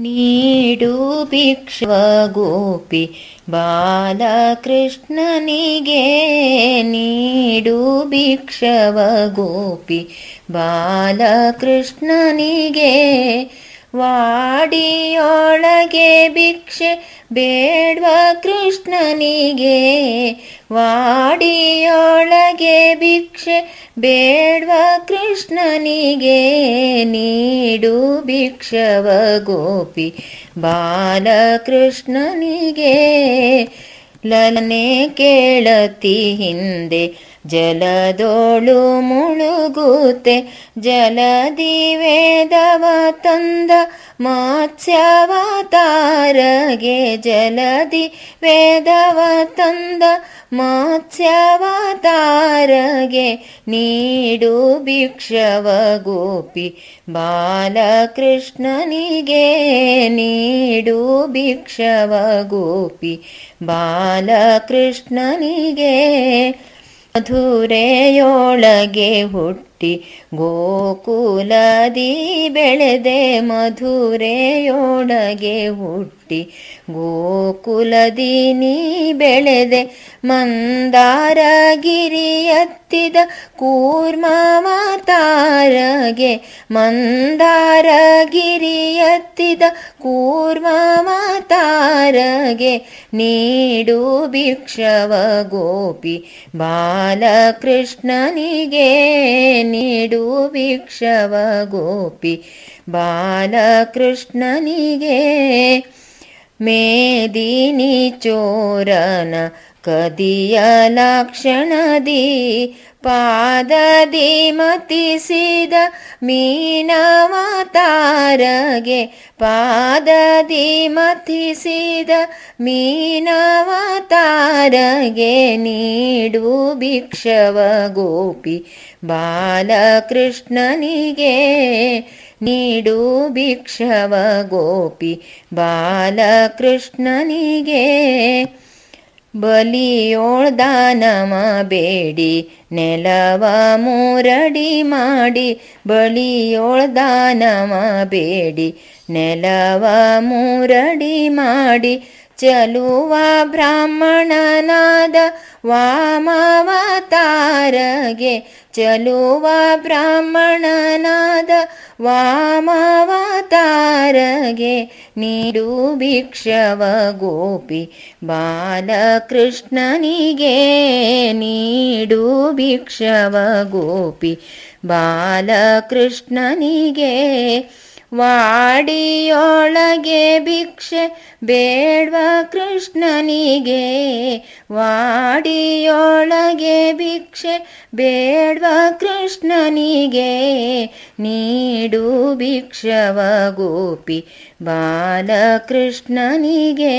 ನೀಡು ಭಿಕ್ಷವ ಗೋಪಿ ಬಾಲಕೃಷ್ಣನಿಗೆ ನೀಡು ಭಿಕ್ಷವ ಗೋಪಿ ಬಾಲಕೃಷ್ಣನಿಗೆ ವಾಡಿಯೊಳಗೆ ಭಿಕ್ಷೆ ಬೇಡ್ವ ಕೃಷ್ಣನಿಗೆ. ವಾಡಿಯೊಳಗೆ ಭಿಕ್ಷೆ ಬೇಡ್ವ ಕೃಷ್ಣನಿಗೆ. ನೀಡು ಭಿಕ್ಷವ ಗೋಪಿ ಬಾಲಕೃಷ್ಣನಿಗೆ. ಲಲನೆ ಕೇಳತಿ ಹಿಂದೆ ಜಲದೋಳು ಮುಳುಗುತ್ತೆ ಜಲದಿ ವೇದವ ತಂದ ಮತ್ಸ್ಯವತಾರಗೆ ಜಲದಿ ವೇದವ ತಂದ ಮತ್ಸ್ಯವತಾರಗೆ ನೀಡು ಭಿಕ್ಷವ ಗೋಪಿ ಬಾಲಕೃಷ್ಣನಿಗೆ ನೀಡು ಭಿಕ್ಷವ ಗೋಪಿ ಬಾಲಕೃಷ್ಣನಿಗೆ ಮಧುರೆಯೊಳಗೆ ಹುಟ್ಟಿ ಗೋಕುಲದಿ ಬೆಳೆದೆ ಮಧುರೆಯೊಳಗೆ ಹುಟ್ಟಿ ಗೋಕುಲದಿ ನೀ ಬೆಳೆದೆ ಮಂದಾರಗಿರಿಯತ್ತಿದ ಮಂದಾರಗಿರಿ ಎತ್ತಿದ ಕೂರ್ಮವತಾರಗೆ ನೀಡು ಭಿಕ್ಷವ ಗೋಪಿ ಬಾಲಕೃಷ್ಣನಿಗೆ ನೀಡು ಭಿಕ್ಷವ ಗೋಪಿ ಬಾಲಕೃಷ್ಣನಿಗೆ ಮೇದಿನಿ ಚೋರನ ಕದಿಯ ಲಕ್ಷಣದಿ ಪಾದದಿ ಮತಿಸಿದ ಮೀನವತಾರಗೆ ಪಾದದಿ ಮತಿಸಿದ ಮೀನವತಾರಗೆ ನೀಡು ಭಿಕ್ಷವ ಗೋಪಿ ಬಾಲಕೃಷ್ಣನಿಗೆ ನೀಡು ಭಿಕ್ಷವ ಗೋಪಿ ಬಾಲಕೃಷ್ಣನಿಗೆ ಬಲಿಯೋಳ್ದಾನಮ ಬೇಡಿ ನೆಲವ ಮೂರಡಿ ಮಾಡಿ ಬಲಿಯೋಳ್ದಾನಮ ಬೇಡಿ ನೆಲವ ಮೂರಡಿ ಮಾಡಿ चलु वा ब्राह्मणनाद वाम चलु वा ब्राह्मणनाद वाम तार गे गोपी बालकृष्णनिगे। नीडु भिक्ष गोपी बालकृष्णनिगे। ವಾಡಿಯೊಳಗೆ ಭಿಕ್ಷೆ ಬೇಡ್ವ ಕೃಷ್ಣನಿಗೆ. ವಾಡಿಯೊಳಗೆ ಭಿಕ್ಷೆ ಬೇಡ್ವ ಕೃಷ್ಣನಿಗೆ. ನೀಡು ಭಿಕ್ಷವ ಗೋಪಿ ಬಾಲಕೃಷ್ಣನಿಗೆ.